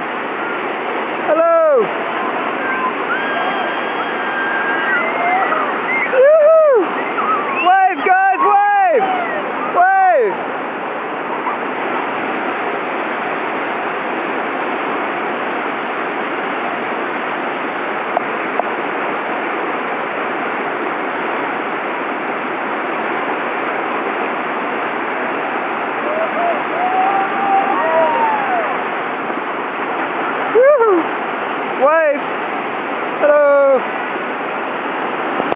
Hello! Wave. Hello.